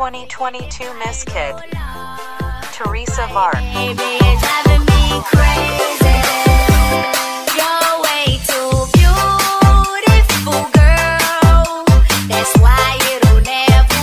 2022 Miss Kid. Teresa Vark.